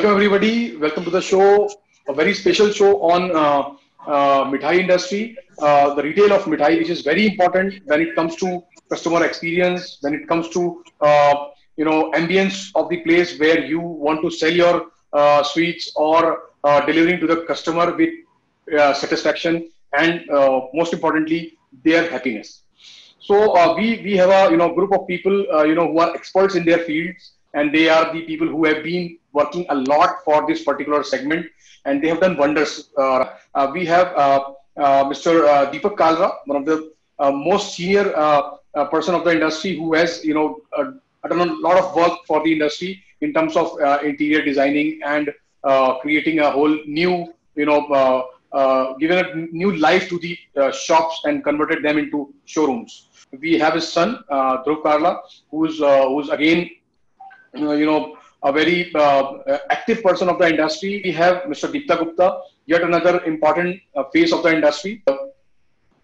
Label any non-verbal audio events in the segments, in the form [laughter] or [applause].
Welcome everybody. Welcome to the show. A very special show on uh, uh, Mithai industry, uh, the retail of Mithai, which is very important when it comes to customer experience, when it comes to uh, you know ambience of the place where you want to sell your uh, sweets or uh, delivering to the customer with satisfaction and most importantly their happiness. So we we have a you know group of people you know who are experts in their fields and they are the people who have been working a lot for this particular segment and they have done wonders. Uh, uh, we have uh, uh, Mr. Uh, Deepak Kalra, one of the most senior person of the industry who has, you know, done a lot of work for the industry in terms of interior designing and creating a whole new, you know, uh, given a new life to the uh, shops and converted them into showrooms. We have his son, uh, Dhruv Karla, who's uh, who's again, you know, a very uh, active person of the industry. We have Mr. Deepta Gupta, yet another important uh, face of the industry,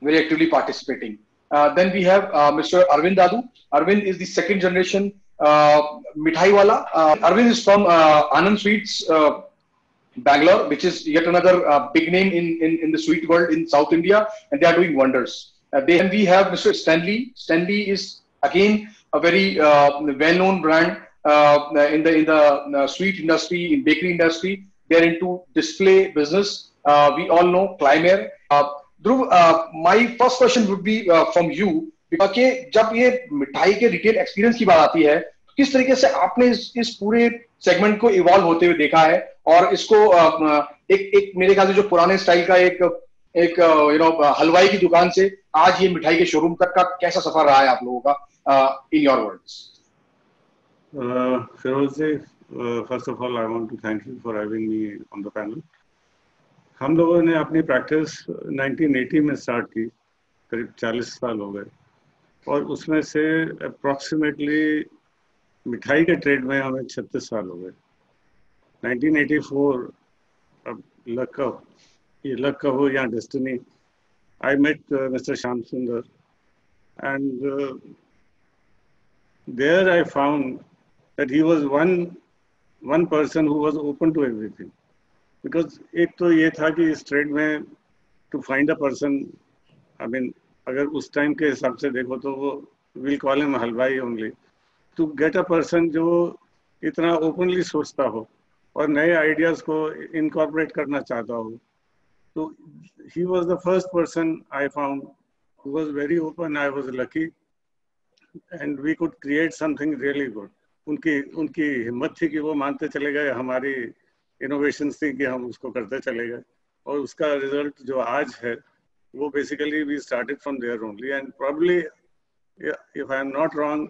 very actively participating. Uh, then we have Mr. Arvind Dadu. Arvind is the second generation uh, Mithai Wala. Uh, Arvind is from uh, Anand Sweets, uh, Bangalore, which is yet another uh, big name in, in, in the sweet world in South India, and they are doing wonders. Then we have Mr. Stanley. Stanley is again a very uh, well-known brand in the in the uh, sweet industry, in bakery industry. They are into display business. Uh, we all know Climare. Uh, Dhruv, uh, my first question would be uh, from you because जब ये मिठाई के retail experience की बात आती है तो किस तरीके से आपने इस, इस पूरे सेगमेंट को इवॉल्व होते हुए देखा है और इसको अ, एक एक मेरे ख्याल से जो पुराने स्टाइल का एक एक यू नो हलवाई की दुकान से आज ये मिठाई के शोरूम तक का कैसा सफ़र रहा है आप लोगों का in your words Uh, Feroze, uh, first of all, I want to thank you for having me on the panel. हम लोगों ने अपनी प्रैक्टिस 1980 में स्टार्ट की करीब 40 साल हो गए। और उसमें से अप्रोक्सीमेटली मिठाई के ट्रेड में हमें 36 साल हो गए। 1984 अब लक का ये लक का हो या destiny I met mister Shyam Sundar and there I found that he was one one person who was open to everything. Because एक तो ये था कि इस ट्रेड में to find a person I mean अगर उस टाइम के हिसाब से देखो तो वो will call him halwai only to get a person जो इतना ओपनली सोचता हो और नए आइडियाज़ को इनकॉर्पोरेट करना चाहता हो तो ही was the first person I found was very open I was lucky and we could create something really good उनकी उनकी हिम्मत थी कि वो मानते चले गए हमारी इनोवेशन थी कि हम उसको करते चले गए और उसका रिज़ल्ट जो आज है वो basically we started from there only and probably if I am not wrong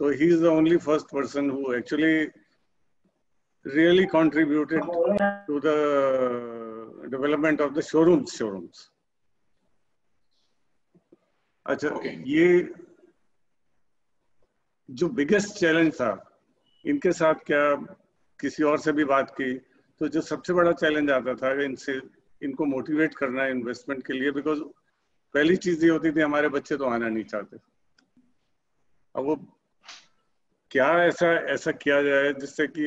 so he is the only first person who actually really contributed to the development of the showrooms showrooms अच्छा Okay. ये जो biggest challenge था, इनके साथ क्या किसी और से भी बात की तो जो सबसे बड़ा चैलेंज आता था इनसे, इनको मोटिवेट करना है इन्वेस्टमेंट के लिए बिकॉज़ पहली चीज़ ये होती थी, हमारे बच्चे तो आना नहीं चाहते। अब वो क्या ऐसा ऐसा किया जाए जिससे कि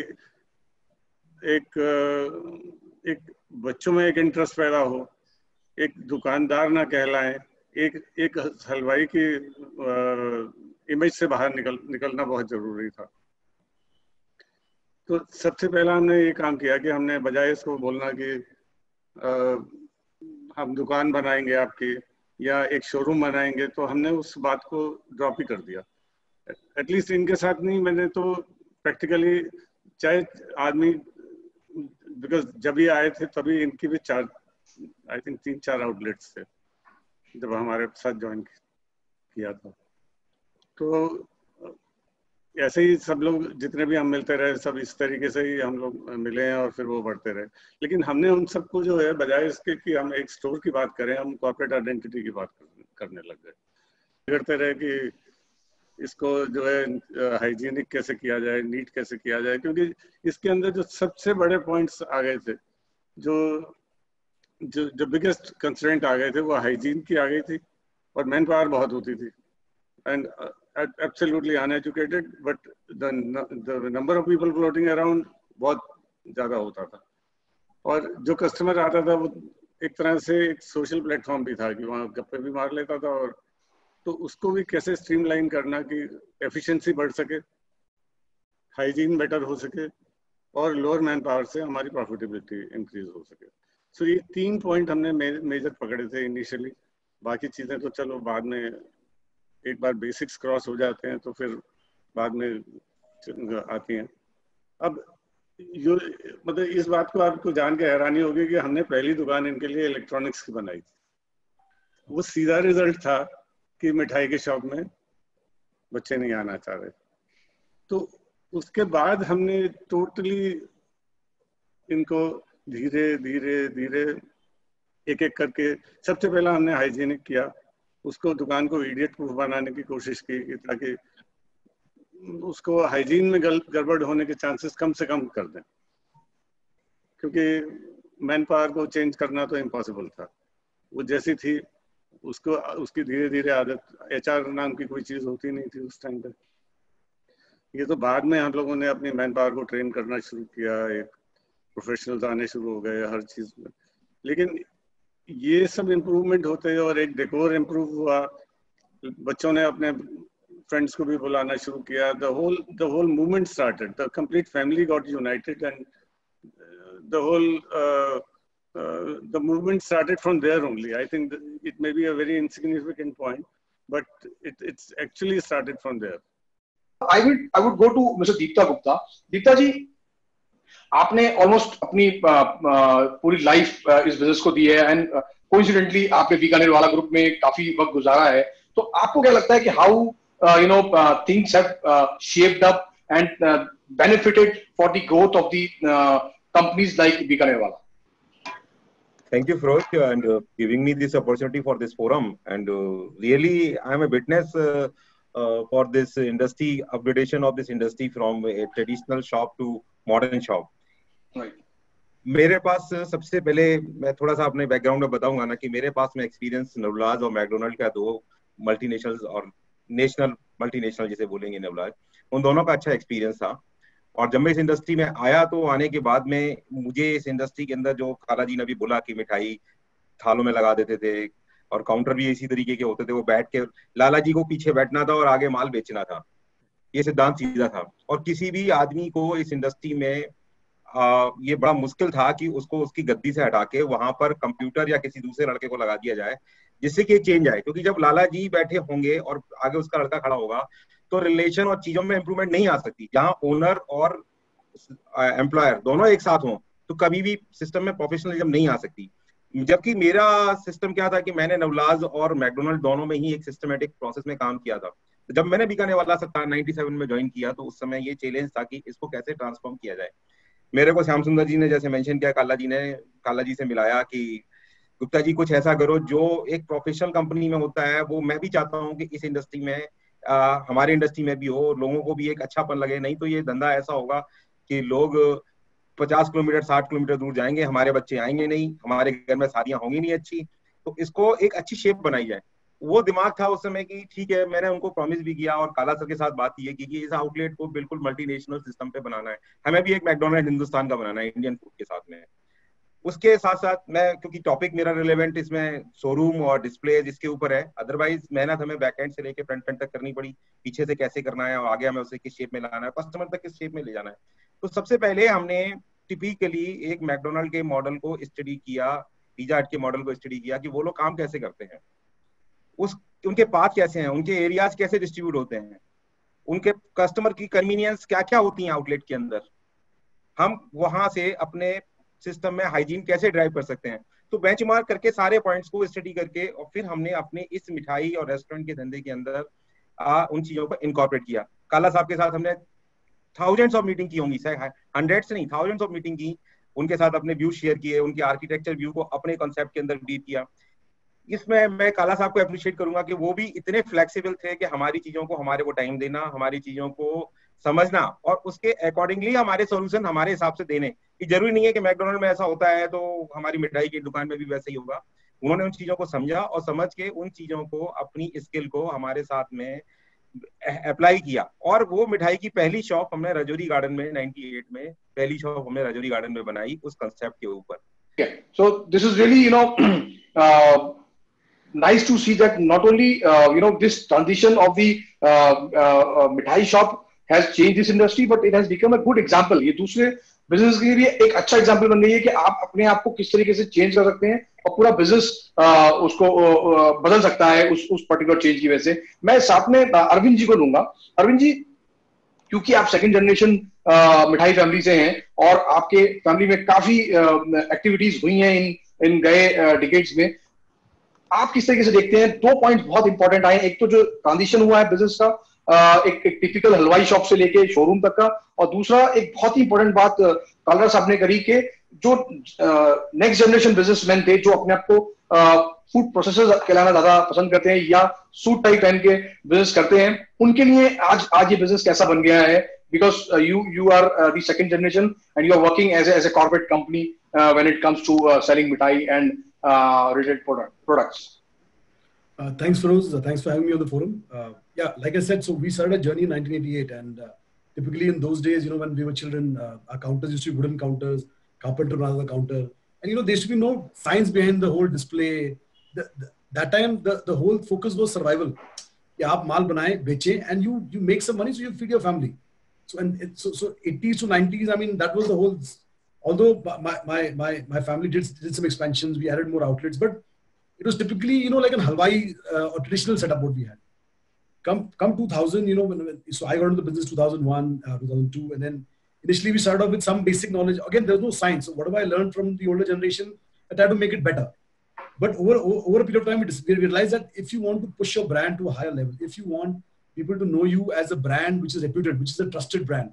एक एक बच्चों में एक इंटरेस्ट पैदा हो, एक दुकानदार ना कहलाए, एक एक हलवाई की इमेज से बाहर निकल निकलना बहुत ज़रूरी था। तो सबसे पहला हमने ये काम किया कि हमने बजाय इसको बोलना कि अ, हम दुकान बनाएँगे आपकी या एक शोरूम बनाएँगे तो हमने उस बात को ड्रॉप ही कर दिया। एटलीस्ट इनके साथ नहीं मैंने तो प्रैक्टिकली चाहे आदमी बिकॉज़ जब ये आए थे तभी इनकी भी चार आई थिंक तीन चार आउटलेट्स थे जब हमारे साथ ज्वाइन किया था। तो ऐसे ही सब लोग जितने भी हम मिलते रहे, सब इस तरीके से ही हम लोग मिले हैं और फिर वो बढ़ते रहे। लेकिन हमने उन सबको जो है, बजाय इसके कि हम एक स्टोर की बात करें, हम कॉर्पोरेट आइडेंटिटी की बात करने लग गए। करते रहे कि इसको जो है हाइजीनिक कैसे किया जाए नीट कैसे किया जाए, क्योंकि इसके अंदर जो सबसे बड़े पॉइंट्स आ गए थे, जो जो जो बिगेस्ट कंस्ट्रेंट आ गए थे, वो हाइजीन की आ गई थी और मैन पावर बहुत होती थी। And absolutely uneducated but the, the number of people floating around बहुत ज़्यादा होता था। और जो कस्टमर आता था वो एक तरह से एक सोशल प्लेटफॉर्म भी था कि वहाँ गप्पे भी मार लेता था और तो उसको भी कैसे स्ट्रीमलाइन करना कि एफिशिएंसी बढ़ सके हाइजीन बेटर हो सके और लोअर मैन पावर से हमारी प्रॉफिटेबिलिटी इंक्रीज हो सके। सो so ये तीन पॉइंट हमने मेजर पकड़े थे इनिशियली बाकी चीज़ें तो चलो बाद में एक बार बेसिक्स क्रॉस हो जाते हैं तो फिर बाद में आती हैं। अब यो मतलब इस बात को आपको जान के हैरानी होगी कि हमने पहली दुकान इनके लिए इलेक्ट्रॉनिक्स की बनाई थी। वो सीधा रिज़ल्ट था कि मिठाई के शॉप में बच्चे नहीं आना चाह रहे। तो उसके बाद हमने टोटली इनको धीरे धीरे धीरे एक एक करके सबसे पहला हमने हाइजीनिक किया। उसको दुकान को इडियट प्रूफ बनाने की कोशिश की ताकि उसको हाइजीन में गड़बड़ होने के चांसेस कम से कम कर दें। क्योंकि मैन पावर को चेंज करना तो इम्पॉसिबल था। वो जैसी थी, उसको, उसकी धीरे धीरे आदत एचआर नाम की कोई चीज़ होती नहीं थी उस टाइम पे। ये तो बाद में हम लोगों ने अपनी मैन पावर को ट्रेन करना शुरू किया, एक प्रोफेशनल्स आने शुरू हो गए, हर चीज़ में। लेकिन ये सब इम्प्रूवमेंट होते हैं और एक डेकोर इम्प्रूव हुआ। बच्चों ने अपने फ्रेंड्स को भी बुलाना शुरू किया। The whole the whole movement started the complete family got united and the whole the movement started from there only I think it may be a very insignificant point but it it's actually started from there I would I would go to mister Dipta Gupta Dipta ji आपने almost अपनी पूरी life इस business को दी है and coincidentally आपने बीकानेर वाला group में काफ़ी वक्त गुजारा है तो आपको क्या लगता है कि how uh, uh, things have uh, shaped up and uh, benefited for the growth of the uh, companies like Bikanerwala. Thank you, Feroz, and uh, giving me this opportunity for this forum. And uh, really, I am a witness uh, uh, for this industry upgradation of this industry from a traditional shop to modern shop Right. मेरे पास सबसे पहले मैं थोड़ा सा अपने background में बताऊँगा ना कि मेरे पास में एक्सपीरियंस नवलाज और मैकडोनल्ड का दो मल्टीनेशनल्स और नेशनल मल्टीनेशनल जिसे बोलेंगे नवलाज उन दोनों का अच्छा एक्सपीरियंस था। और जब मैं इस इंडस्ट्री में आया तो आने के बाद में मुझे इस इंडस्ट्री के अंदर जो खाला जी ने भी बोला कि मिठाई थालों में लगा देते थे और काउंटर भी इसी तरीके के होते थे वो बैठ के लाला जी को पीछे बैठना था और आगे माल बेचना था। ये सिद्धांत सीधा था। और किसी भी आदमी को इस इंडस्ट्री में आ, ये बड़ा मुश्किल था कि उसको उसकी गद्दी से हटा के वहाँ पर कंप्यूटर या किसी दूसरे लड़के को लगा दिया जाए जिससे कि चेंज आए। क्योंकि जब लाला जी बैठे होंगे और आगे उसका लड़का खड़ा होगा तो रिलेशन और चीज़ों में इंप्रूवमेंट नहीं आ सकती। जहाँ ओनर और एम्प्लॉयर दोनों एक साथ हों तो कभी भी सिस्टम में प्रोफेशनलिज्म नहीं आ सकती। जबकि मेरा सिस्टम क्या था कि मैंने नवलाज और मैकडोनल्ड दोनों में ही एक सिस्टमेटिक प्रोसेस में काम किया था। जब मैंने बीकाने वाला सत्ता नाइनटी सेवन में ज्वाइन किया तो उस समय ये चैलेंज था कि इसको कैसे ट्रांसफॉर्म किया जाए। मेरे को श्याम सुंदर जी ने जैसे मेंशन किया काला जी ने काला जी से मिलाया कि गुप्ता जी कुछ ऐसा करो जो एक प्रोफेशनल कंपनी में होता है वो मैं भी चाहता हूँ कि इस इंडस्ट्री में आ, हमारी इंडस्ट्री में भी हो लोगों को भी एक अच्छापन लगे। नहीं तो ये धंधा ऐसा होगा कि लोग पचास किलोमीटर साठ किलोमीटर दूर जाएँगे हमारे बच्चे आएँगे नहीं हमारे घर में शादियाँ होंगी नहीं अच्छी। तो इसको एक अच्छी शेप बनाई जाए। वो दिमाग था उस समय की ठीक है, मैंने उनको प्रॉमिस भी किया और काला सर के साथ बात की है कि इस आउटलेट को बिल्कुल मल्टीनेशनल सिस्टम पे बनाना है। हमें भी एक मैकडोनल्ड हिंदुस्तान का बनाना है इंडियन फ़ूड के साथ में। उसके साथ साथ मैं, क्योंकि टॉपिक मेरा रिलेवेंट इसमें शोरूम और डिस्प्ले जिसके ऊपर है। अदरवाइज़ मेहनत हमें बैक एंड से लेके फ्रंट एंड तक करनी पड़ी, पीछे से कैसे करना है और आगे हमें उसे किस शेप में लाना है कस्टमर तक किस शेप में ले जाना है। तो सबसे पहले हमने टिपिकली एक मैकडोनल्ड के मॉडल को स्टडी किया पिज्जा हट के मॉडल को स्टडी किया कि वो लोग काम कैसे करते हैं। उस उनके पाथ कैसे हैं? उनके एरियाज़ कैसे डिस्ट्रीब्यूट होते हैं? उनके कस्टमर की कन्वीनियंस क्या क्या होती है आउटलेट के अंदर? हम वहाँ से अपने सिस्टम में हाइजीन कैसे ड्राइव कर सकते हैं? तो बेंच करके सारे पॉइंट्स को स्टडी करके और फिर हमने अपने इस मिठाई और रेस्टोरेंट के धंधे के अंदर आ, उन चीज़ों को इनकॉर्पोरेट किया। काला साहब के साथ हमने थाउजेंड्स ऑफ़ मीटिंग की होंगी हंड्रेड से नहीं थाउजेंड्स ऑफ़ मीटिंग की। उनके साथ अपने व्यू शेयर किए उनके आर्किटेक्चर व्यू को अपने कॉन्सेप्ट के अंदर डीप किया। इसमें मैं काला साहब को अप्रिशिएट करूँगा कि वो भी इतने फ्लेक्सिबल थे कि हमारी चीज़ों को हमारे को टाइम देना, हमारी चीज़ों को समझना और उसके अकॉर्डिंगली हमारे सोल्यूशन हमारे हिसाब से देने। कि ज़रूरी नहीं है कि मैकडोनल्ड में ऐसा होता है तो हमारी मिठाई की दुकान में भी वैसे ही होगा। उन्होंने उन चीज़ों को समझा और समझ के उन चीज़ों को, अपनी स्किल को हमारे साथ में अप्लाई किया। और वो मिठाई की पहली शॉप हमने रजौरी गार्डन में 98 में, पहली शॉप हमने रजौरी गार्डन में बनाई उस कंसेप्ट के ऊपर। So this is really you know nice to see that not only uh, you know this transition of the uh, uh, mithai shop has changed this industry but it has become a ये दूसरे business के लिए एक अच्छा example बन गई है कि आप अपने आप को किस तरीके से चेंज कर सकते हैं और पूरा बिज़नेस उसको बदल सकता है उस उस पर्टिकुलर चेंज की वजह से। मैं साथ में अरविंद जी को लूँगा अरविंद जी क्योंकि आप सेकंड जनरेशन मिठाई फैमिली से हैं और आपके फैमिली में काफ़ी एक्टिविटीज़ हुई हैं इन इन गए डिकेट्स में। आप किस तरीके से देखते हैं? दो पॉइंट बहुत इंपॉर्टेंट आए। एक तो जो ट्रांजिशन हुआ है बिज़नेस का एक, टिपिकल हलवाई शॉप से लेके शोरूम तक का और दूसरा एक बहुत ही इंपॉर्टेंट बात कालरा साहब ने करी कि जो नेक्स्ट जनरेशन बिजनेसमैन थे जो अपने आप को फ़ूड प्रोसेसर कहलाना ज़्यादा पसंद करते हैं या सूट टाइप पहन के बिज़नेस करते हैं उनके लिए आज आज ये बिज़नेस कैसा बन गया है? Because you you are the second generation and you are working as as a corporate company when it comes to selling mithai and Related products Uh, thanks, Feroz. Uh, thanks for having me on the forum. Uh, yeah, like I said, so we started a journey in 1988, and uh, typically in those days, you know, when we were children, uh, our counters used to be wooden counters, carpenter ran the counter, and you know, there used to be no science behind the whole display. The, the, that time, the, the whole focus was survival. Yeah, आप माल बनाए बेचे and you you make some money so you feed your family. So and it, so so 80s to 90s, I mean that was the whole. Although my my my my family did did some expansions, we added more outlets, but it was typically you know like an halwai uh, or traditional setup what we had. Come come 2000 you know when, so i got into the business 2001 uh, 2002 and then initially we started off with some basic knowledge. Again there was no science. So whatever i learned from the older generation? I tried to make it better. But over over a period of time we realized that if you want to push your brand to a higher level if you want people to know you as a brand which is reputed which is a trusted brand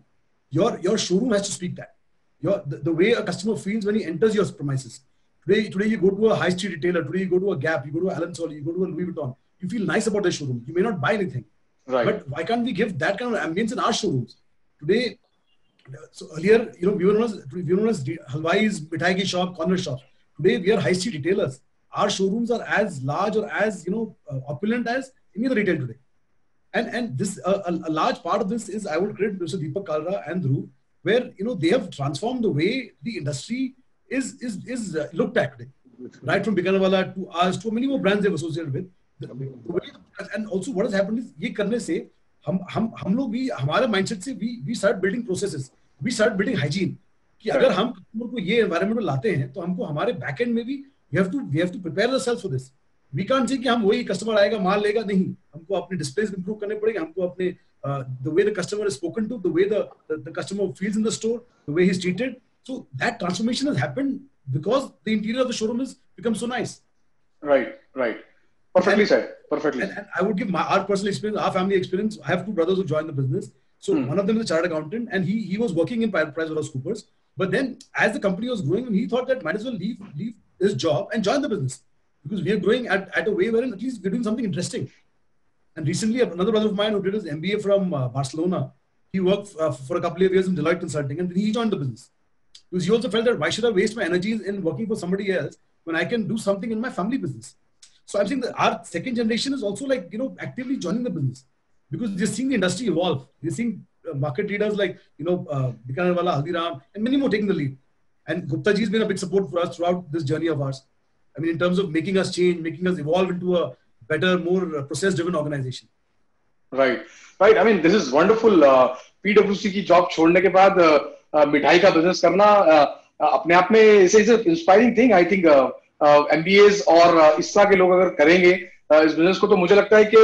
your your showroom has to speak that your the, the way a customer feels when he enters your premises today today you go to a high street retailer today you go to a gap you go to Allen Solly you go to a Louis Vuitton you feel nice about the showroom. You may not buy anything. Right. But why can't we give that kind of ambience in our showrooms? Today, so earlier, you know, we were known as, we were known as Halwai's, Mithai shop, corner shop. Today, we are high street retailers. Our showrooms are as large or as, you know, uh, opulent as any other retail today. And, and this, uh, a, a, large part of this is, I would credit Mr. Deepak Kalra and Dhruv, where, you know, they have transformed the way the industry is, is, is uh, looked at today. Right from Bikanawala to us to many more brands they've associated with. And also what has happened is ये करने से हम हम हम लोग भी हमारे mindset से we we start building processes we start building hygiene कि अगर हम कस्टमर को ये एनवायरनमेंट में लाते हैं तो हमको हमारे बैक एंड में भी we have to we have to prepare ourselves for this we can't say कि हम वही कस्टमर आएगा माल लेगा नहीं हमको अपने डिस्प्लेस इंप्रूव करने पड़ेंगे हमको अपने Uh, the way the customer is spoken to, the way the, the, the, customer feels in the store, the way he's treated. So that transformation has happened because the interior of the showroom has become so nice. Right, right. Perfectly and, said. Perfectly. And, and, I would give my our personal experience, our family experience. I have two brothers who joined the business. So hmm. one of them is a chartered accountant, and he he was working in PricewaterhouseCoopers. But then, as the company was growing, he thought that might as well leave leave his job and join the business because we are growing at, at a way wherein at least we're doing something interesting. And recently, another brother of mine who did his MBA from uh, Barcelona, he worked uh, for a couple of years in Deloitte Consulting, and he joined the business because he also felt that why should I waste my energies in working for somebody else when I can do something in my family business. So I'm saying that our second generation is also like, you know, actively joining the business because they're seeing the industry evolve. They're seeing uh, market leaders like, you know, uh, Bikanerwala, Haldiram, and many more taking the lead. And Gupta ji has been a big support for us throughout this journey of ours. I mean, in terms of making us change, making us evolve into a better, more uh, process-driven organization. Right, right. I mean, this is wonderful. Uh, PwC की job छोड़ने के बाद uh, मिठाई का business करना uh, अपने आप में is inspiring thing I think am और इस तरह के लोग अगर करेंगे इस बिज़नेस को तो मुझे लगता है कि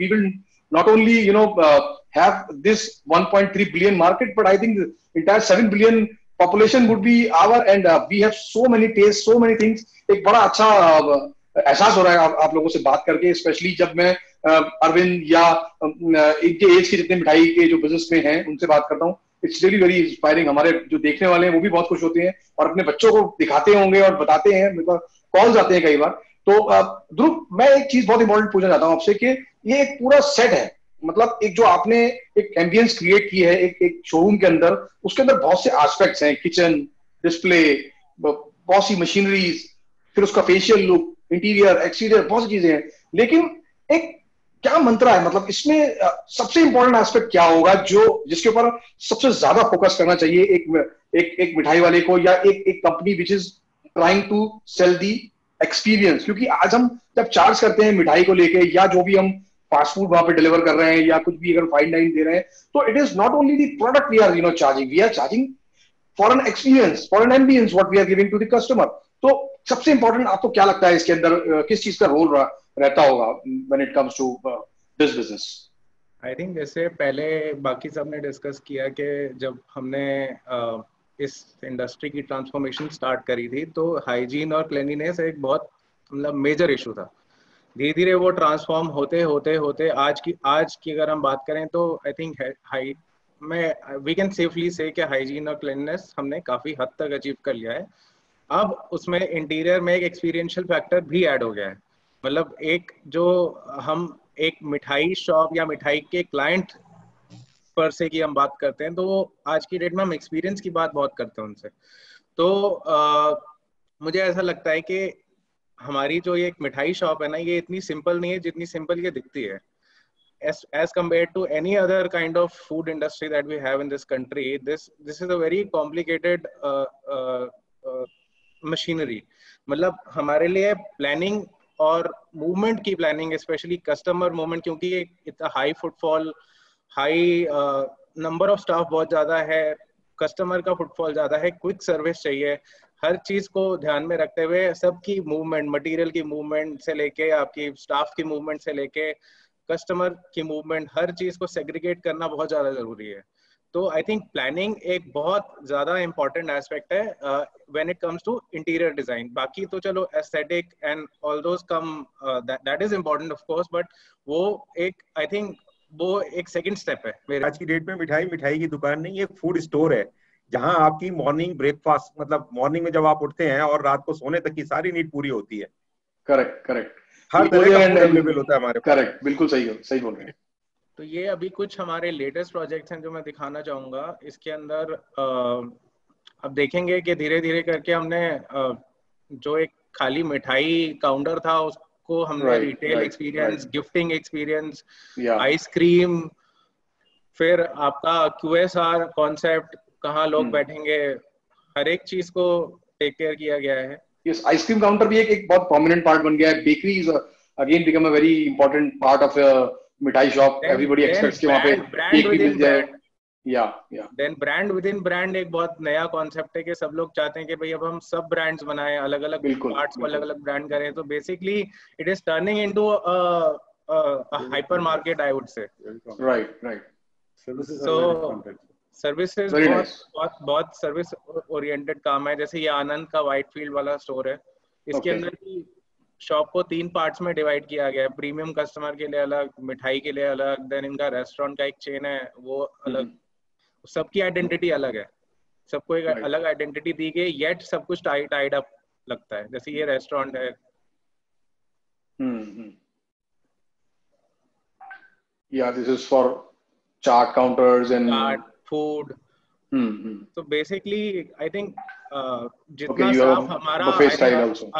we will not only you know uh, have this 1.3 billion market but i think the entire 7 billion population would be our and uh, we have so many tastes so many things एक बड़ा अच्छा एहसास हो रहा है आप, आप लोगों से बात करके स्पेशली जब मैं अरविंद या इनके एज के जितने मिठाई के जो बिज़नेस में हैं उनसे बात करता हूँ। इट्स रियली वेरी इंस्पायरिंग हमारे जो देखने वाले हैं वो भी बहुत खुश होते हैं और अपने बच्चों को दिखाते होंगे और बताते हैं। मेरे पास कॉल्स आते हैं कई बार। तो ध्रुव मैं एक चीज़ बहुत इंपॉर्टेंट पूछना चाहता हूँ आपसे कि ये एक पूरा सेट है। मतलब एक जो आपने एक एम्बियंस क्रिएट की है एक एक शोरूम के अंदर उसके अंदर बहुत से एस्पेक्ट्स हैं। किचन डिस्प्ले बहुत सी मशीनरीज फिर उसका फेशियल लुक इंटीरियर एक्सटीरियर बहुत सी चीज़ें हैं। लेकिन एक क्या मंत्र है? मतलब इसमें सबसे इंपॉर्टेंट एस्पेक्ट क्या होगा जो, जिसके ऊपर सबसे ज़्यादा फोकस करना चाहिए एक एक एक मिठाई वाले को या एक एक company which is trying to sell the experience क्योंकि आज हम जब चार्ज करते हैं मिठाई को लेके या जो भी हम फास्ट फ़ूड वहाँ पे डिलीवर कर रहे हैं या कुछ भी अगर फाइन लाइन दे रहे हैं तो it is not only the product we are you know charging we are charging for an experience for an ambience what we are giving to the customer तो सबसे इंपॉर्टेंट आपको क्या लगता है इसके अंदर किस चीज़ का रोल रहता होगा when it comes to this business I think जैसे पहले बाकी सबने डिस्कस किया कि जब हमने इस इंडस्ट्री की ट्रांसफॉर्मेशन स्टार्ट करी थी तो हाइजीन और क्लिनिनेस एक बहुत मतलब मेजर इशू था। धीरे धीरे वो ट्रांसफॉर्म होते होते होते आज की आज की अगर हम बात करें तो आई थिंक हाई मैं वी कैन सेफली से कि हाइजीन और क्लिननेस हमने काफ़ी हद तक अचीव कर लिया है। अब उसमें इंटीरियर में एक एक्सपीरियंशियल फैक्टर भी ऐड हो गया है। मतलब एक जो हम एक मिठाई शॉप या मिठाई के क्लाइंट पर से की हम बात करते हैं तो आज की डेट में हम एक्सपीरियंस की बात बहुत करते हैं उनसे। तो आ, मुझे ऐसा लगता है कि हमारी जो ये एक मिठाई शॉप है ना ये इतनी सिंपल नहीं है जितनी सिंपल ये दिखती है। As as compared to any other kind of food industry that we have in this country this this is a very complicated uh, uh, machinery. मतलब हमारे लिए प्लानिंग और मूवमेंट की प्लानिंग स्पेशली कस्टमर मूवमेंट क्योंकि इतना high footfall high number of staff बहुत ज़्यादा है कस्टमर का फुटफॉल ज़्यादा है क्विक सर्विस चाहिए। हर चीज़ को ध्यान में रखते हुए सबकी मूवमेंट मटेरियल की मूवमेंट से लेके आपकी स्टाफ की मूवमेंट से लेके कस्टमर की मूवमेंट हर चीज़ को सेग्रीगेट करना बहुत ज़्यादा ज़रूरी है। तो आई थिंक प्लानिंग एक बहुत ज़्यादा इंपॉर्टेंट एस्पेक्ट है when it comes to interior design बाकी तो चलो aesthetic and all those come that is important of course but वो एक आई थिंक वो एक सेकंड स्टेप है मेरे। आज की डेट में मिठाई मिठाई की दुकान नहीं ये फ़ूड स्टोर है जहाँ आपकी मॉर्निंग ब्रेकफास्ट मतलब मॉर्निंग में जब आप उठते हैं और रात को सोने तक की सारी नीड पूरी होती है। करेक्ट करेक्ट हर तरह का अवेलेबल होता है हमारे करेक्ट बिल्कुल सही हो सही बोल रहे हैं। तो ये अभी कुछ हमारे लेटेस्ट प्रोजेक्ट्स हैं जो मैं दिखाना चाहूँगा। इसके अंदर अब देखेंगे कि धीरे धीरे करके हमने जो एक खाली मिठाई काउंटर था उसको हमने retail experience gifting experience ice cream फिर आपका क्यूएसआर कॉन्सेप्ट कहाँ लोग hmm. बैठेंगे हर एक चीज़ को टेक केयर किया गया है। Yes आइसक्रीम काउंटर भी एक एक बहुत प्रोमिनेंट पार्ट बन गया है। Bakery is again become a very important part of mithai shop everybody expects कि वहाँ पे केक भी मिल जाए। या या then brand within brand एक बहुत नया कॉन्सेप्ट है कि सब लोग चाहते हैं कि भाई अब हम सब ब्रांड्स बनाएँ अलग अलग पार्ट्स को अलग अलग ब्रांड करें। तो basically it is turning into a hyper market I would say right right so services बहुत बहुत बहुत सर्विस ओरिएंटेड काम है। जैसे ये आनंद का वाइट फ़ील्ड वाला स्टोर है। इसके अंदर भी शॉप को तीन पार्ट्स में डिवाइड किया गया है। प्रीमियम कस्टमर के लिए अलग मिठाई के लिए अलग देन इनका रेस्टोरेंट का एक चेन है वो अलग। hmm. सबकी आइडेंटिटी अलग है। सबको एक. अलग आइडेंटिटी दी गई येट सब कुछ टाइड टाइड अप लगता है। जैसे ये रेस्टोरेंट है। this is for chart counters and chart, food तो बेसिकली आई थिंक जितना okay, स्टाफ हमारा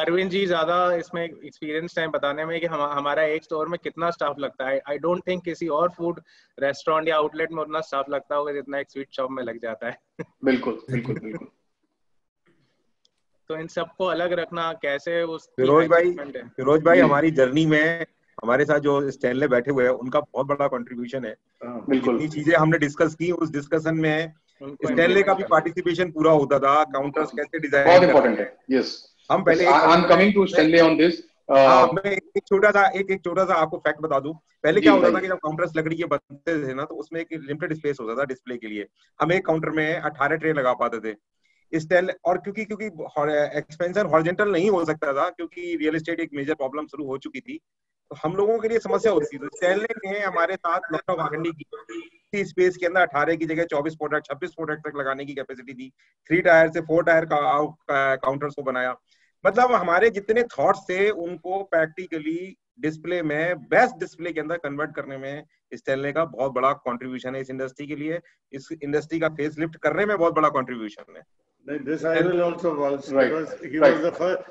अरविंद जी ज़्यादा इसमें एक्सपीरियंस है बताने में कि हम, हमारा एक स्टोर में कितना स्टाफ लगता है। आई डोंट थिंक किसी और फ़ूड रेस्टोरेंट या आउटलेट में उतना स्टाफ लगता होगा जितना एक स्वीट शॉप में लग जाता है। बिल्कुल बिल्कुल बिल्कुल। [laughs] तो इन सबको अलग रखना कैसे उस फिरोज भाई फिरोज भाई हमारी जर्नी में हमारे साथ जो स्टैनले बैठे हुए हैं उनका बहुत बड़ा कंट्रीब्यूशन है। हाँ, बिल्कुल। चीज़ें हमने डिस्कस की उस डिस्कशन में स्टैनले का भी पार्टिसिपेशन पूरा होता था काउंटर्स कैसे डिज़ाइन बहुत इंपॉर्टेंट है यस हम पहले I am coming to Stanley on this मैं एक छोटा सा एक एक छोटा सा आपको फैक्ट बता दूँ। पहले क्या होता था कि जब काउंटर्स लकड़ी के बनते थे ना तो उसमें एक लिमिटेड स्पेस होता था डिस्प्ले के लिए। हम एक काउंटर में 18 ट्रे लगा पाते थे। स्टेल और क्योंकि क्योंकि एक्सपेंशन हॉरिजेंटल नहीं हो सकता था क्योंकि रियल एस्टेट एक मेजर प्रॉब्लम शुरू हो चुकी थी। हम लोगों के लिए समस्या होती थी। स्टेनले ने हमारे साथ लखनऊ वाखंडी की। स्पेस के अंदर अठारह की जगह चौबीस प्रोडक्ट छब्बीस प्रोडक्ट तक लगाने की कैपेसिटी थी। थ्री टायर से फोर टायर का काउंटर्स को बनाया। मतलब हमारे जितने थॉट्स थे उनको प्रैक्टिकली डिस्प्ले में बेस्ट डिस्प्ले के अंदर कन्वर्ट करने में स्टेनले का बहुत बड़ा कंट्रीब्यूशन है इस इंडस्ट्री के लिए। इस इंडस्ट्री का फेस लिफ्ट करने में बहुत बड़ा कंट्रीब्यूशन है। This I will also vouch right. because he right. was the first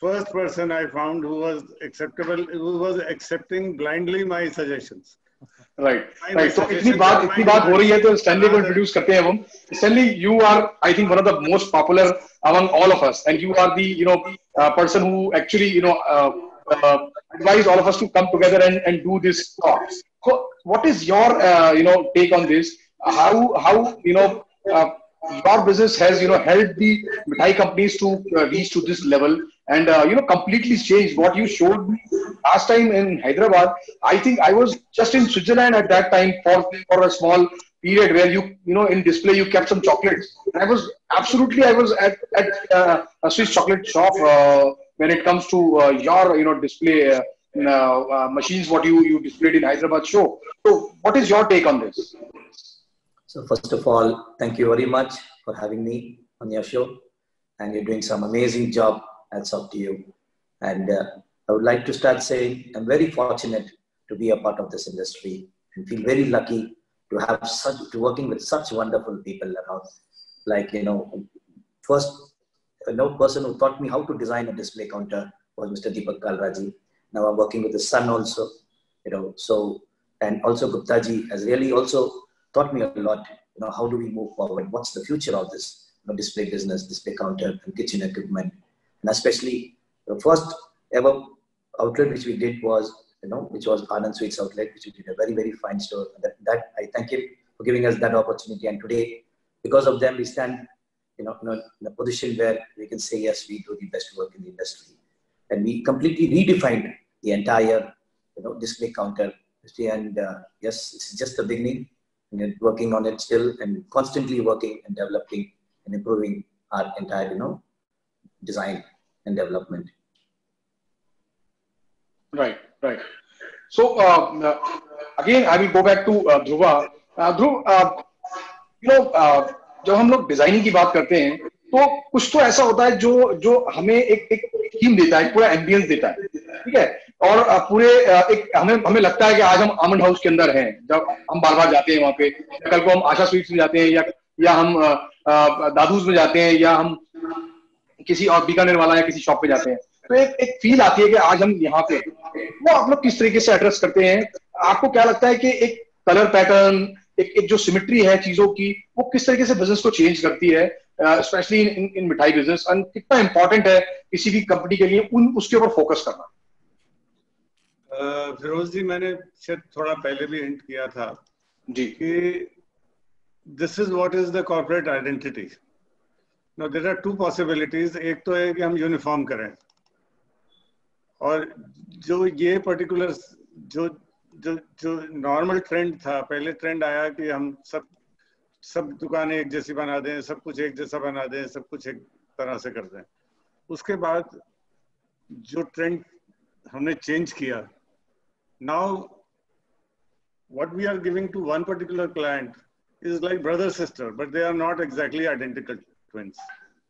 first person I found who was acceptable, who was accepting blindly my suggestions. [laughs] Right, right. So इतनी बात इतनी बात हो रही है तो Stanley को introduce करते हैं हम. Stanley, you are I think one of the most popular among all of us, and you are the you know uh, person who actually you know uh, uh, advise all of us to come together and, and do this talk. So, what is your uh, you know take on this? How how you know uh, your business has you know helped the Mithai companies to uh, reach to this level and uh, you know completely changed what you showed me last time in Hyderabad. I think I was just in Switzerland at that time for for a small period where you you know in display you kept some chocolates. And I was absolutely I was at at uh, a Swiss chocolate shop uh, when it comes to uh, your you know display. Uh, machines what you you displayed in Hyderabad show. So, what is your take on this? So first of all, thank you very much for having me on your show. And you're doing some amazing job. That's up to you. And uh, I would like to start saying I'm very fortunate to be a part of this industry and feel very lucky to have such, to working with such wonderful people around. Like, you know, first, you know, person who taught me how to design a display counter was Mr. Deepak Kalraji. Now I'm working with his son also, you know, so, and also Guptaji has really also taught me a lot. You know, how do we move forward? What's the future of this you know, display business, display counter, and kitchen equipment? And especially the first ever outlet which we did was, you know, which was Anand Sweets outlet, which we did a very, very fine store. That, that I thank him for giving us that opportunity. And today, because of them, we stand, you know, in a position where we can say, yes, we do the best work in the industry. And we completely redefined the entire, you know, display counter. And uh, yes, it's just the beginning and working on it still and constantly working and developing and improving our entire, you know, design and development. Right, right. So uh, again, I will go back to uh, Dhruva. Uh, Dhruv, uh, you know, uh, जब हम लोग designing की बात करते हैं तो कुछ तो ऐसा होता है जो जो हमें एक एक थीम देता है पूरा एम्बियंस देता है ठीक है और पूरे एक हमें हमें लगता है कि आज हम आमंड हाउस के अंदर हैं, जब हम बार बार जाते हैं वहाँ पे कल को हम आशा स्वीट्स में जाते हैं, या या हम दादूज में जाते हैं, या हम किसी और बीकानेर वाला या किसी शॉप पे जाते हैं। तो एक एक फील आती है कि आज हम यहाँ पे वो आप लोग किस तरीके से एड्रेस करते हैं? आपको क्या लगता है कि एक कलर पैटर्न एक एक जो सिमिट्री है चीज़ों की, वो किस तरीके से बिज़नेस को चेंज करती है? स्पेशली इन इन मिठाई बिज़नेस एंड कितना इंपॉर्टेंट है किसी भी कंपनी के लिए उन, उसके ऊपर फोकस करना? फिरोज जी मैंने शायद थोड़ा पहले भी हिंट किया था जी। कि this is what is the corporate identity no there are two possibilities एक तो है कि हम यूनिफॉर्म करें। और जो ये पर्टिकुलर जो जो जो नॉर्मल ट्रेंड था पहले ट्रेंड आया कि हम सब सब दुकानें एक जैसी बना दें सब कुछ एक जैसा बना दें सब कुछ एक तरह से कर दें। उसके बाद जो ट्रेंड हमने चेंज किया now what we are giving to one particular client is like brother sister but they are not exactly identical twins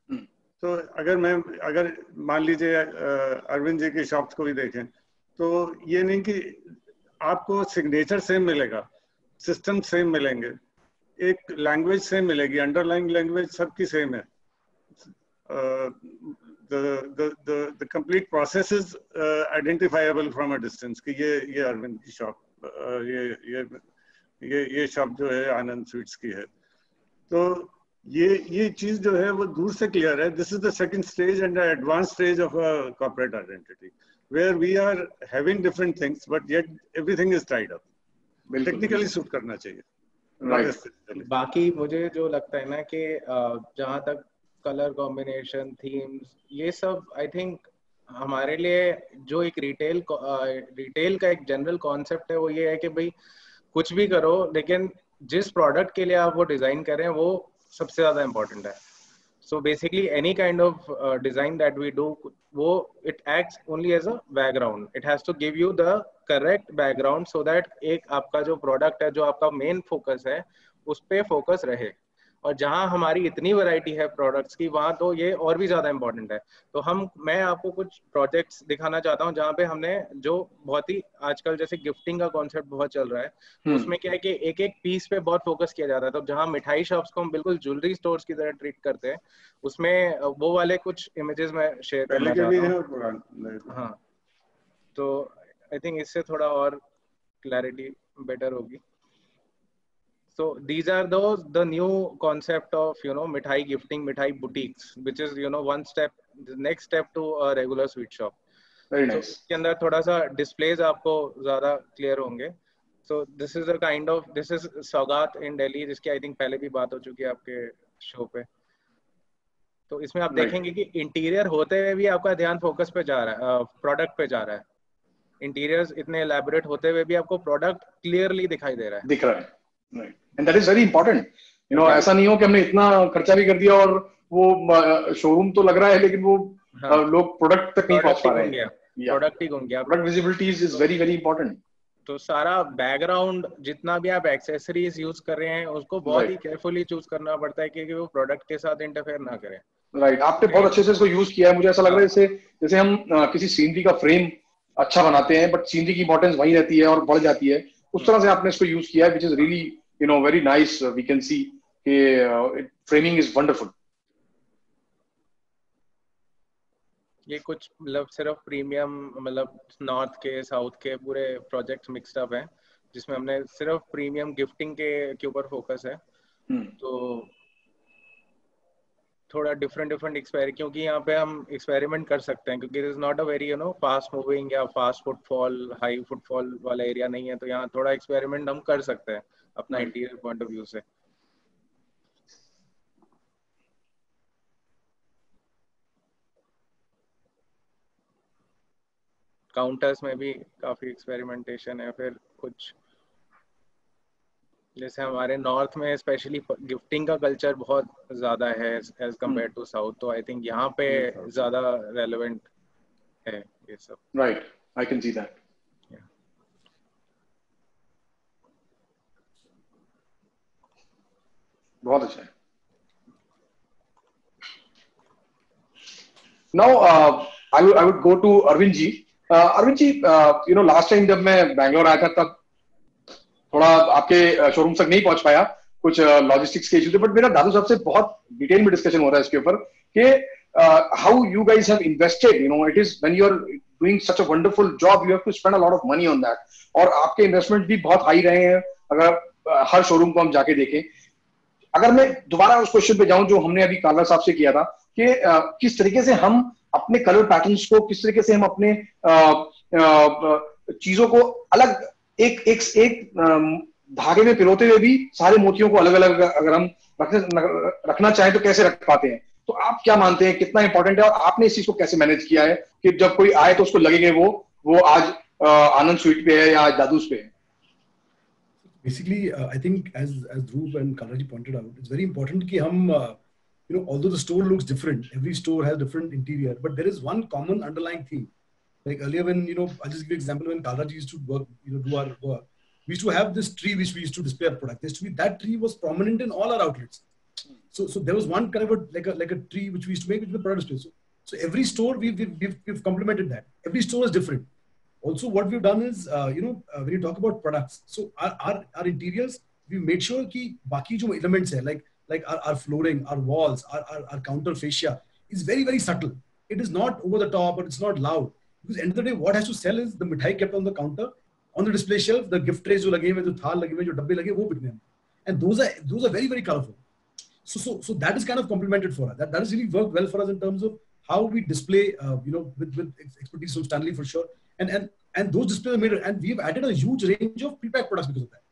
hmm. तो अगर मैं अगर मान लीजिए अरविंद जी की शॉप्स को भी देखें तो ये नहीं कि आपको सिग्नेचर सेम मिलेगा सिस्टम सेम मिलेंगे एक लैंग्वेज सेम मिलेगी अंडरलाइन लैंग्वेज सबकी सेम है the the the, the complete process is uh, identifiable from a distance. कि ये ये अरविंद की शॉप uh, ये ये ये ये शॉप जो है आनंद स्वीट्स की है तो ये ये चीज़ जो है वो दूर से क्लियर है this is the second stage and advance stage of a corporate identity where we are having different things but yet everything is tied up technically suit करना चाहिए right. बाकी मुझे जो लगता है ना कि uh, जहाँ तक कलर कॉम्बिनेशन थीम्स ये सब आई थिंक हमारे लिए जो एक रिटेल रिटेल का एक जनरल कॉन्सेप्ट है, वो ये है कि भाई, कुछ भी करो, लेकिन जिस प्रोडक्ट के लिए आप वो डिज़ाइन कर वो सबसे ज़्यादा इम्पोर्टेंट है। So basically any kind of design that we do वो it acts only as a background it has to give you the correct background so that एक आपका जो प्रोडक्ट है, जो आपका मेन फोकस है, उस पर फोकस रहे। और जहाँ हमारी इतनी वैरायटी है प्रोडक्ट्स की वहाँ तो ये और भी ज़्यादा इंपॉर्टेंट है। तो हम मैं आपको कुछ प्रोजेक्ट्स दिखाना चाहता हूँ जहाँ पे हमने जो बहुत ही आजकल जैसे गिफ्टिंग का कॉन्सेप्ट बहुत चल रहा है तो उसमें क्या है कि एक एक पीस पे बहुत फोकस किया जाता है। तो जहाँ मिठाई शॉप्स को हम बिल्कुल ज्वेलरी स्टोर्स की तरह ट्रीट करते हैं उसमें वो वाले कुछ इमेजेस मैं शेयर करना चाहता हूँ। हाँ तो आई थिंक इससे थोड़ा और क्लैरिटी बेटर होगी। So these are those the new concept of you know mithai gifting mithai boutiques which is you know one step the next step to a regular sweet shop. Very nice. इसके अंदर थोड़ा सा displays आपको ज़्यादा clear होंगे। So this is a kind of this is Saugat in Delhi जिसकी I think पहले भी बात हो चुकी है आपके शो पे। तो इसमें आप देखेंगे कि इंटीरियर होते हुए भी आपका ध्यान फोकस पे जा रहा है प्रोडक्ट पे जा रहा है। इंटीरियर्स इतने एलेबोरेट होते हुए भी आपको प्रोडक्ट क्लियरली दिखाई दे रहा है। दिख रहा है। And that is very important you know ऐसा नहीं हो कि हमने इतना खर्चा भी कर दिया और वो शोरूम तो लग रहा है लेकिन वो हाँ. लोग प्रोडक्ट तक नहीं पहुँच पा रहे हैं प्रोडक्ट ही घूम गया product visibility is very very important तो सारा बैकग्राउंड जितना भी आप एक्सेसरीज यूज़ कर रहे हैं उसको बहुत right. ही केयरफुली चूज़ करना पड़ता है क्योंकि वो प्रोडक्ट के साथ इंटरफेयर ना करें। Right right. आपने बहुत अच्छे से इसको यूज़ किया है। मुझे ऐसा लग रहा है जैसे जैसे हम किसी सीनरी का फ्रेम अच्छा बनाते हैं बट सीनरी की इंपॉर्टेंस वही रहती है और बढ़ जाती है। उस तरह से आपने इसको यूज़ किया है which is really you know very nice we can see framing is wonderful ये कुछ मतलब सिर्फ़ प्रीमियम मतलब नॉर्थ के साउथ के पूरे प्रोजेक्ट्स मिक्सड अप हैं जिसमें हमने सिर्फ़ प्रीमियम गिफ्टिंग के के ऊपर फोकस है hmm. तो थोड़ा डिफरेंट डिफरेंट एक्सपेरि क्योंकि यहाँ पे हम एक्सपेरिमेंट कर सकते हैं क्योंकि it is not a very you know fast moving या फास्ट फुटफॉल हाई फुटफॉल वाला एरिया नहीं है तो यहाँ थोड़ा एक्सपेरिमेंट हम कर सकते हैं अपना इंटीरियर पॉइंट ऑफ़ व्यू से। काउंटर्स में भी काफ़ी एक्सपेरिमेंटेशन है फिर कुछ जैसे हमारे नॉर्थ में स्पेशली गिफ्टिंग का कल्चर बहुत ज़्यादा है एज कंपेयर टू साउथ तो आई थिंक यहाँ पे ज़्यादा रेलेवेंट है ये सब. Right I can see that बहुत अच्छा है. Now I would I would go to Arvind ji Arvind ji you know last time जब मैं बैंगलोर आया था तब थोड़ा आपके शोरूम तक नहीं पहुँच पाया कुछ लॉजिस्टिक्स के इशू थे बट मेरा दादू साहब से बहुत डिटेल में डिस्कशन हो रहा है इसके ऊपर कि how you guys have invested you know it is when you are doing such a wonderful job you have to spend a lot of money on that और आपके इन्वेस्टमेंट भी बहुत हाई रहे हैं, अगर हर शोरूम को हम जाके देखें। अगर मैं दोबारा उस क्वेश्चन पे जाऊँ, जो हमने अभी कालर साहब से किया था, कि किस तरीके से हम अपने कलर पैटर्न्स को, किस तरीके से हम अपने चीज़ों को अलग एक एक एक धागे में पिरोते हुए भी सारे मोतियों को अलग अलग अगर हम रखने रखना चाहें तो कैसे रख पाते हैं तो आप क्या मानते हैं कितना इंपॉर्टेंट है और आपने इस चीज़ को कैसे मैनेज किया है कि जब कोई आए तो उसको लगेगा वो वो आज आनंद स्वीट पे है या आज दादूस पे है basically, uh, I think as as Dhruv and Kalaji pointed out, it's very important that hum, uh, you know, although the store looks different, every store has different interior, but there is one common underlying theme. Like earlier, when you know, I'll just give you an example when Kalaji used to work, you know, do our work, we used to have this tree which we used to display our product. There used to be that tree was prominent in all our outlets. So, so there was one kind of a, like a like a tree which we used to make, which was the product display. So, so every store we've, we've, we've complemented that. Every store is different also what we've done is uh, you know uh, when you talk about products so our, our, our interiors we made sure ki baki jo elements hai like like our, our flooring our walls our, our, our counter fascia is very very subtle it is not over the top but it's not loud because end of the day what has to sell is the mithai kept on the counter on the display shelf the gift trays jo lage हुए जो थाल लगे हुए जो डब्बे लगे वो बिकने and those are those are very very colorful so so so that is kind of complemented for us that, that has really worked well for us in terms of how we display uh, you know with, with expertise from stanley for sure and and and those displays are made and we've added a huge range of prepacked products because of that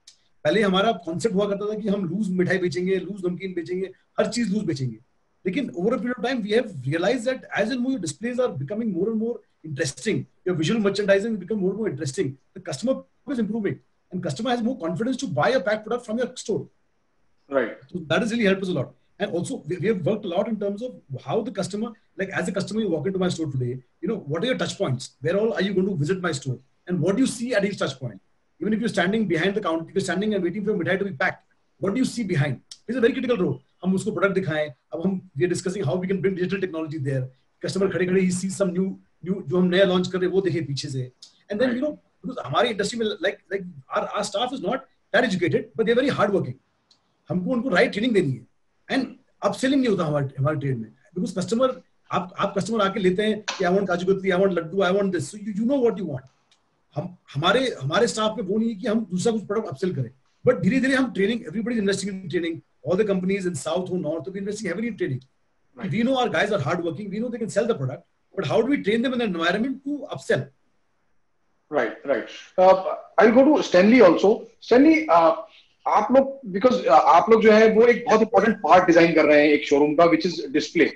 पहले हमारा concept हुआ करता था कि हम loose मिठाई बेचेंगे loose नमकीन बेचेंगे हर चीज लूज बेचेंगे लेकिन over a period of time we have realize that as and more displays are becoming more and more interesting your visual merchandising become more and more interesting the customer is improving and customer has more confidence to buy a packed product from your store right so that has really helped us a lot and also, we, we, have worked a lot in terms of how the customer, like as a customer, you walk into my store today, you know, what are your touch points? Where all are you going to visit my store? And what do you see at each touch point? Even if you're standing behind the counter, if you're standing and waiting for your mithai to be packed, what do you see behind? It's a very critical role. हम उसको product दिखाएं अब हम we are discussing how we can bring digital technology there Customer खड़े खड़े ही सी some new new जो हम नया लॉन्च कर रहे हैं वो देखे पीछे से। And then you know because हमारी इंडस्ट्री में like like our our staff is not that educated but they very hard working हमको उनको राइट ट्रेनिंग देनी है। एंड अपसेलिंग नहीं होता हमारे हमारे ट्रेड में। बिकॉज़ कस्टमर आप आप कस्टमर आके लेते हैं कि I want kaju katli I want laddoo I want this you you know what you want हम हमारे हमारे स्टाफ में वो नहीं है कि हम दूसरा कुछ प्रोडक्ट अपसेल करें। बट धीरे धीरे हम training everybody investing in training all the companies in south और north we investing heavily in training we know our guys are hardworking. We know they can sell the product. But how do we train them in an environment to upsell? Right right. Uh, i'll go to stanley also. Stanley uh, आप लोग because आप लोग जो है वो एक बहुत important part design कर रहे हैं एक शोरूम का विच इज़ डिस्प्ले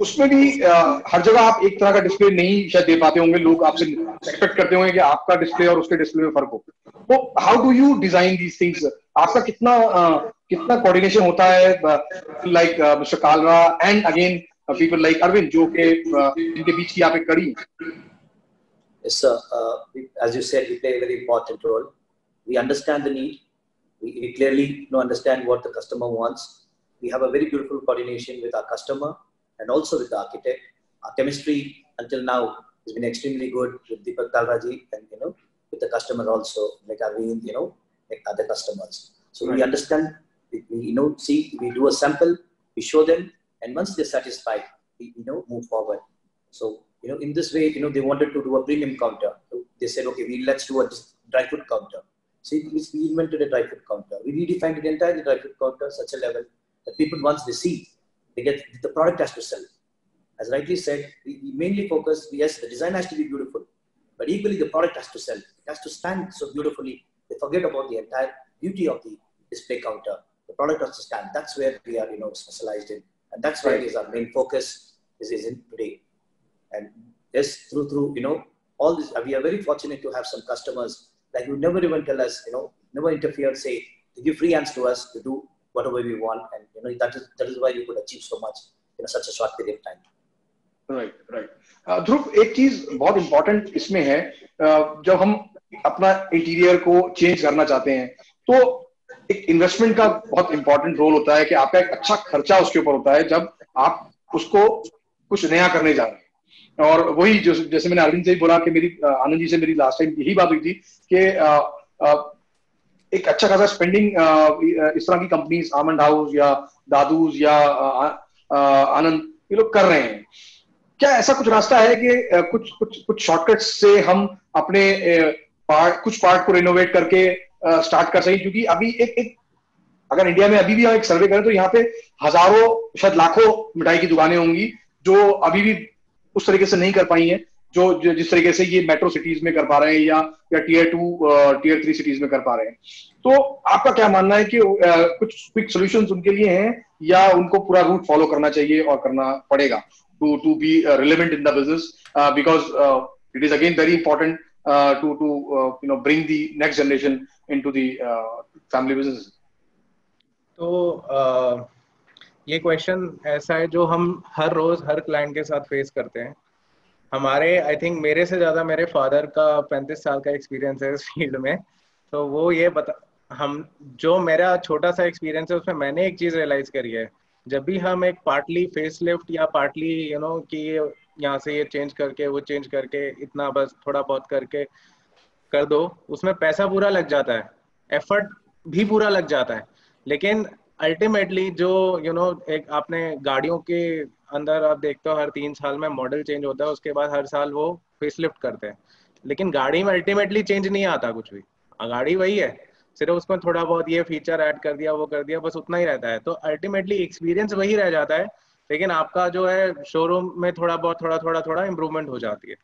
उसमें भी हर जगह आप एक तरह का डिस्प्ले नहीं शायद दे पाते होंगे। लोग आपसे एक्सपेक्ट करते होंगे कि आपका डिस्प्ले और उसके डिस्प्ले में फ़र्क हो। तो how do you design these things आपका कितना कितना कोऑर्डिनेशन होता है like mister Kalra and again people like Arvind जो के इनके बीच की आप एक कड़ी Yes, sir. Uh, as you said, we play a very important role. We understand the need. We, we clearly you know, understand what the customer wants. We have a very beautiful coordination with our customer and also with the architect. Our chemistry until now has been extremely good with Deepak Talraji and you know with the customer also, like Arvind, you know, like other customers. So right. we understand, we, you know, see, we do a sample, we show them, and once they're satisfied, we you know move forward. So you know, in this way, you know, they wanted to do a premium counter. So they said, okay, we let's do a dry food counter. So we invented a dry food counter. We redefined the entire dry food counter such a level that people once they see they get the product has to sell. As rightly said, we, we mainly focus, yes, the design has to be beautiful, but equally the product has to sell. It has to stand so beautifully. They forget about the entire beauty of the display counter The product has to stand. That's where we are, you know, specialized in. And that's where right. is our main focus is, is in today. And yes, through, through, you know, all this, we are very fortunate to have some customers like who never even tell us, you know, never interfere, say, they give free hands to us to do whatever we want and you know that is that is why you could achieve so much in such a short period of time right right Dhruv एक चीज बहुत important इसमें है uh, जब हम अपना interior को change करना चाहते हैं तो एक इन्वेस्टमेंट का बहुत इंपॉर्टेंट रोल होता है कि आपका एक अच्छा खर्चा उसके ऊपर होता है जब आप उसको कुछ नया करने जा रहे हैं। और वही जो जैसे मैंने अरविंद से ही बोला कि मेरी, आनंद जी से मेरी लास्ट टाइम यही बात हुई थी कि एक अच्छा खासा स्पेंडिंग इस तरह की कंपनीज़ आमंड हाउस या दादूज या आनंद, ये लोग कर रहे हैं। क्या ऐसा कुछ रास्ता है कि कुछ कुछ कुछ शॉर्टकट से हम अपने पार्ट कुछ पार्ट को रिनोवेट करके स्टार्ट कर सकें क्योंकि अभी एक एक अगर इंडिया में अभी भी हम एक सर्वे करें तो यहाँ पे हज़ारों शायद लाखों मिठाई की दुकानें होंगी जो अभी भी उस तरीके से नहीं कर पाई हैं जो जिस तरीके से ये मेट्रो सिटीज़ में कर पा रहे हैं या या tier two tier three cities में कर पा रहे हैं। तो आपका क्या मानना है कि uh, कुछ क्विक सोल्यूशन उनके लिए हैं या उनको पूरा रूट फॉलो करना चाहिए और करना पड़ेगा to to be relevant in the business because it is again very important to to you know bring the next generation into the family business तो uh, ये क्वेश्चन ऐसा है जो हम हर रोज हर क्लाइंट के साथ फेस करते हैं। हमारे आई थिंक मेरे से ज़्यादा मेरे फादर का पैंतीस साल का एक्सपीरियंस है इस फ़ील्ड में। तो वो ये बता हम जो मेरा छोटा सा एक्सपीरियंस है उसमें मैंने एक चीज़ रियलाइज़ करी है। जब भी हम एक पार्टली फेस लिफ्ट या पार्टली यू नो कि यहाँ से ये चेंज करके वो चेंज करके इतना बस थोड़ा बहुत करके कर दो। उसमें पैसा पूरा लग जाता है। एफर्ट भी पूरा लग जाता है। लेकिन अल्टीमेटली जो यू you नो know, एक आपने गाड़ियों के अंदर आप देखते हो हर तीन साल में मॉडल चेंज होता है उसके बाद हर साल वो फेसलिफ्ट करते हैं। लेकिन गाड़ी में अल्टीमेटली चेंज नहीं आता कुछ भी। गाड़ी वही है। सिर्फ़ उसमें थोड़ा बहुत ये फीचर ऐड कर दिया वो कर दिया बस उतना ही रहता है। तो अल्टीमेटली एक्सपीरियंस वही रह जाता है लेकिन आपका जो है शोरूम में थोड़ा बहुत, थोड़ा थोड़ा थोड़ा इम्प्रूवमेंट हो जाती है।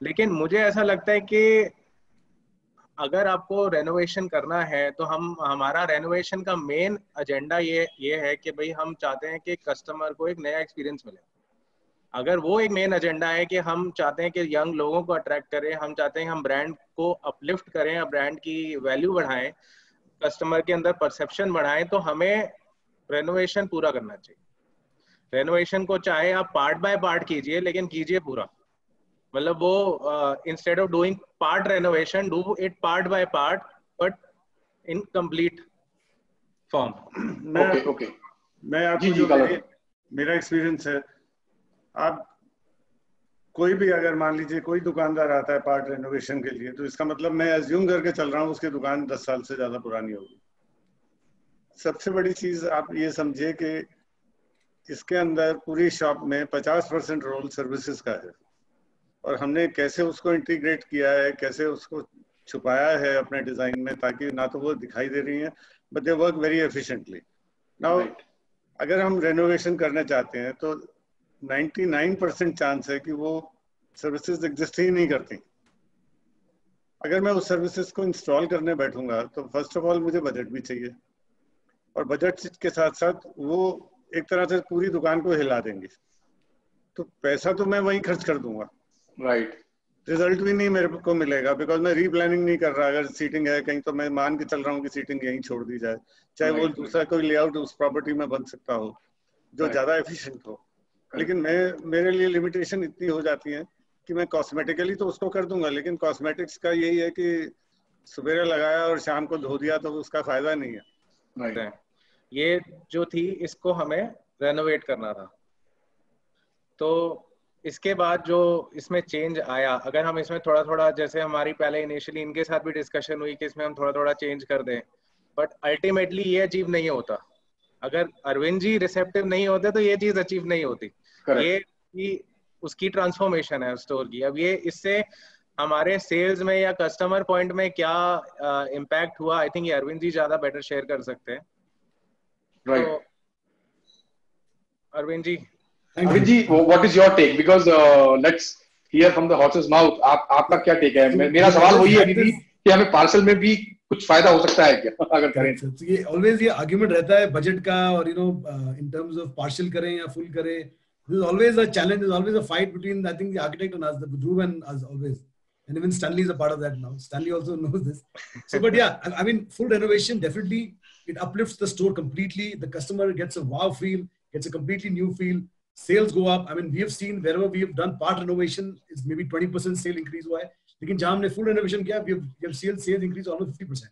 लेकिन मुझे ऐसा लगता है कि अगर आपको रेनोवेशन करना है तो हम, हमारा रेनोवेशन का मेन एजेंडा ये ये है कि भाई हम चाहते हैं कि कस्टमर को एक नया एक्सपीरियंस मिले। अगर वो एक मेन एजेंडा है कि हम चाहते हैं कि यंग लोगों को अट्रैक्ट करें, हम चाहते हैं हम ब्रांड को अपलिफ्ट करें ब्रांड की वैल्यू बढ़ाएँ कस्टमर के अंदर परसेप्शन बढ़ाएँ तो हमें रेनोवेशन पूरा करना चाहिए। रेनोवेशन को चाहे आप पार्ट बाय पार्ट कीजिए लेकिन कीजिए पूरा। मतलब वो instead of doing part renovation do it part by part but in complete form okay okay मैं आपको जो मेरे, मेरा एक्सपीरियंस है। आप कोई भी अगर मान लीजिए कोई दुकानदार आता है पार्ट रेनोवेशन के लिए तो इसका मतलब मैं एज्यूम करके चल रहा हूँ उसकी दुकान दस साल से ज़्यादा पुरानी होगी। सबसे बड़ी चीज़ आप ये समझिए कि इसके अंदर पूरी शॉप में 50 परसेंट रोल सर्विसेज़ का है। और हमने कैसे उसको इंटीग्रेट किया है कैसे उसको छुपाया है अपने डिज़ाइन में ताकि ना तो वो दिखाई दे रही है but they work very efficiently now अगर हम रेनोवेशन करना चाहते हैं तो 99 परसेंट चांस है कि वो सर्विसेज़ एग्जिस्ट ही नहीं करती। अगर मैं उस सर्विसेज़ को इंस्टॉल करने बैठूँगा तो फ़र्स्ट ऑफ़ ऑल मुझे बजट भी चाहिए। और बजट के साथ साथ वो एक तरह से पूरी दुकान को हिला देंगे तो पैसा तो मैं वहीं खर्च कर दूँगा राइट right. रिज़ल्ट भी नहीं मेरे को मिलेगा बिकॉज़ मैं रीप्लानिंग नहीं कर रहा अगर सीटिंग है कहीं तो मैं मान के चल रहा हूँ कि सीटिंग यहीं छोड़ दी जाए चाहे right. वो दूसरा कोई लेआउट उस प्रॉपर्टी में बन सकता हो जो right. ज़्यादा एफिशिएंट हो लेकिन मैं मेरे लिए लिमिटेशन इतनी हो जाती है कि मैं कॉस्मेटिकली तो उसको कर दूँगा लेकिन कॉस्मेटिक्स का यही है कि सवेरे लगाया और शाम को धो दिया तो उसका फ़ायदा नहीं है right. ये जो थी इसको हमें रेनोवेट करना था। तो इसके बाद जो इसमें चेंज आया अगर हम इसमें थोड़ा थोड़ा जैसे हमारी पहले इनिशियली इनके साथ भी डिस्कशन हुई कि इसमें हम थोड़ा थोड़ा चेंज कर दें बट अल्टीमेटली ये अचीव नहीं होता। अगर अरविंद जी रिसेप्टिव नहीं होते तो ये चीज़ अचीव नहीं होती। Correct. ये की उसकी ट्रांसफॉर्मेशन है स्टोर की। अब ये इससे हमारे सेल्स में या कस्टमर पॉइंट में क्या इम्पैक्ट uh, हुआ? आई थिंक ये अरविंद जी ज़्यादा बेटर शेयर कर सकते हैं। right. So, ji. Arvind ji what is your take? Because uh, let's hear from the horse's mouth. aap aapka kya take hai mera sawal wahi hai abhi ki hame parcel mein bhi कुछ फ़ायदा हो सकता है क्या [laughs] अगर करें तो? ये ऑलवेज ये आर्गुमेंट रहता है बजट का और you know in terms of partial करें या फुल करें। This always a challenge is always a fight between I think the architect and us the group and us always and even Stanley is a part of that now Stanley also knows this so but yeah I mean full renovation definitely it uplifts the store completely. The customer gets a wow feel, gets a completely new feel. Sales go up. I mean, we have seen wherever we have done part renovation, is maybe 20% sale increase Why? लेकिन जहां हमने full renovation किया we have, we have sales sales increase almost 50%.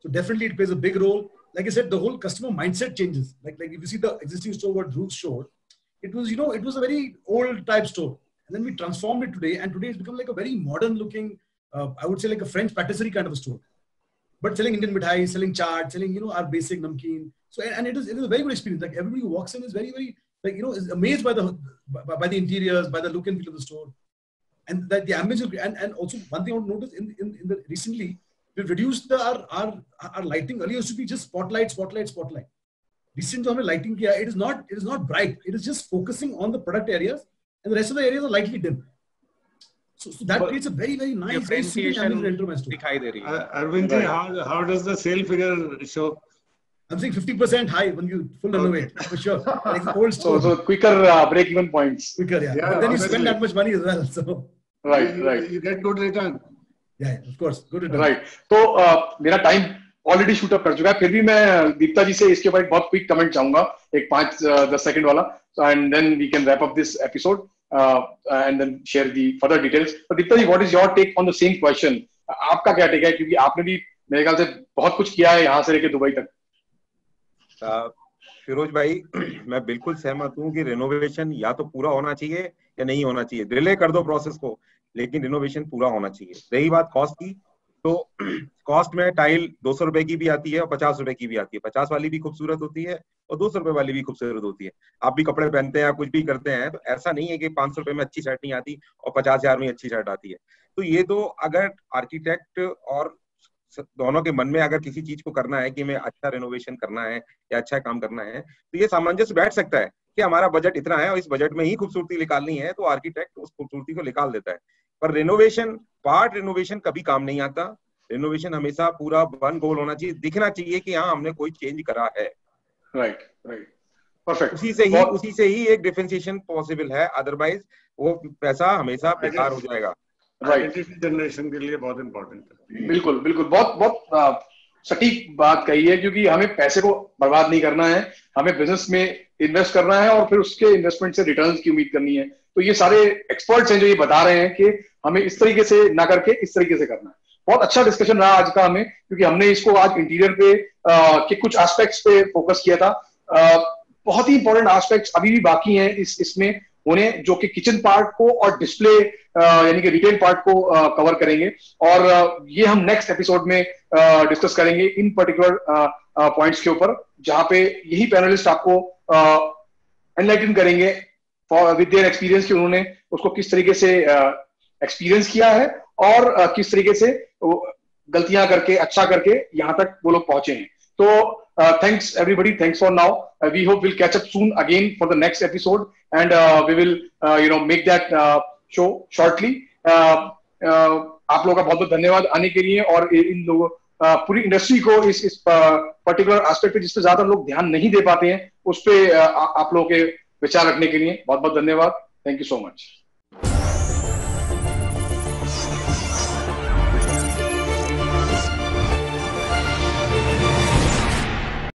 So definitely it plays a big role. Like I said, the whole customer mindset changes. Like like if you see the existing store what Dhruv showed, it was you know it was a very old type store, and then we transformed it today, and today it's become like a very modern looking, uh, I would say like a French patisserie kind of a store but selling Indian mithai, selling chaat, selling you know our basic namkeen. So and, it is it is a very good experience. Like everybody who walks in is very very like you know is amazed by the by, by the interiors, by the look and feel of the store, and that the ambience. And and also one thing I want to notice in in, in the recently we've reduced the our, our our lighting. Earlier used to be just spotlight, spotlight, spotlight. Recent जो lighting किया, it is not it is not bright. It is just focusing on the product areas, and the rest of the areas are lightly dim. So, so that creates a very, very nice, differentiation दिखाई दे रही है. Arvind ji, how, how does the sale figure show? I'm saying 50% high when you full renovate okay. for sure. Like old store. So, so quicker uh, break even points. Quicker, yeah. yeah but then you spend that much money as well. So right, you, right. You get good return. Yeah, of course, good return. Right. तो uh, मेरा time already shoot up कर चुका है फिर भी मैं दीप्ता जी से इसके ऊपर एक बहुत क्विक कमेंट चाहूँगा एक पाँच दस सेकंड वाला end then we can wrap up this episode uh, and then share the further details. But Dipta ji, what is your take on the same question? आपका क्या टेक है क्योंकि आपने भी मेरे ख्याल से बहुत कुछ किया है यहाँ से लेके दुबई तक फिरोज भाई [clears throat] मैं बिल्कुल सहमत हूँ कि रिनोवेशन या तो पूरा होना चाहिए या नहीं होना चाहिए डिले कर दो प्रोसेस को लेकिन रिनोवेशन पूरा होना चाहिए रही बात कॉस्ट की तो कॉस्ट में टाइल दो सौ रुपए की भी आती है और पचास रुपए की भी आती है। पचास वाली भी खूबसूरत होती है और दो सौ रुपए वाली भी खूबसूरत होती है। आप भी कपड़े पहनते हैं कुछ भी करते हैं तो ऐसा नहीं है कि पाँच सौ रुपए में अच्छी शर्ट नहीं आती और पचास हज़ार में अच्छी शर्ट आती है। तो ये तो अगर आर्किटेक्ट और दोनों के मन में अगर किसी चीज़ को करना है कि मैं अच्छा रिनोवेशन करना है या अच्छा काम करना है तो ये सामंजस्य बैठ सकता है कि हमारा बजट इतना है और इस बजट में ही खूबसूरती निकालनी है तो आर्किटेक्ट उस खूबसूरती को निकाल देता है। पर रिनोवेशन पार्ट रिनोवेशन कभी काम नहीं आता। रिनोवेशन हमेशा पूरा वन गोल होना चाहिए। दिखना चाहिए कि हाँ हमने कोई चेंज करा है। राइट राइट परफेक्ट उसी से ही उसी से ही एक डिफरेंशिएशन पॉसिबल है। अदरवाइज़ वो पैसा हमेशा बेकार हो जाएगा। राइट जनरेशन के लिए बहुत इंपॉर्टेंट है। बिल्कुल बिल्कुल। बहुत बहुत सटीक बात कही है क्योंकि हमें पैसे को बर्बाद नहीं करना है। हमें बिज़नेस में इन्वेस्ट करना है और फिर उसके इन्वेस्टमेंट से रिटर्न की उम्मीद करनी है। तो ये सारे एक्सपर्ट्स हैं जो ये बता रहे हैं कि हमें इस तरीके से ना करके इस तरीके से करना है। बहुत अच्छा डिस्कशन रहा आज का हमें क्योंकि हमने इसको आज इंटीरियर पे आ, के कुछ एस्पेक्ट्स पे फोकस किया था। आ, बहुत ही इंपॉर्टेंट एस्पेक्ट्स अभी भी बाकी हैं इस इसमें होने जो कि किचन पार्ट को और डिस्प्ले यानी कि रिटेल पार्ट को कवर करेंगे। और ये हम नेक्स्ट एपिसोड में डिस्कस करेंगे। इन पर्टिकुलर पॉइंट्स के ऊपर जहाँ पे यही पैनलिस्ट आपको एनलाइटन करेंगे विद देयर एक्सपीरियंस कि उन्होंने उसको किस तरीके से एक्सपीरियंस किया है और uh, किस तरीके से गलतियाँ करके अच्छा करके यहाँ तक वो लोग पहुँचे हैं। तो thanks everybody thanks for now we hope will catch up soon again for the next episode and we will you know make that show shortly आप लोगों का बहुत बहुत धन्यवाद आने के लिए और इन लोगों पूरी इंडस्ट्री को इस इस पर्टिकुलर एस्पेक्ट पे जिससे ज़्यादा लोग ध्यान नहीं दे पाते हैं, उस पर आप लोगों के विचार रखने के लिए बहुत बहुत धन्यवाद। Thank you so much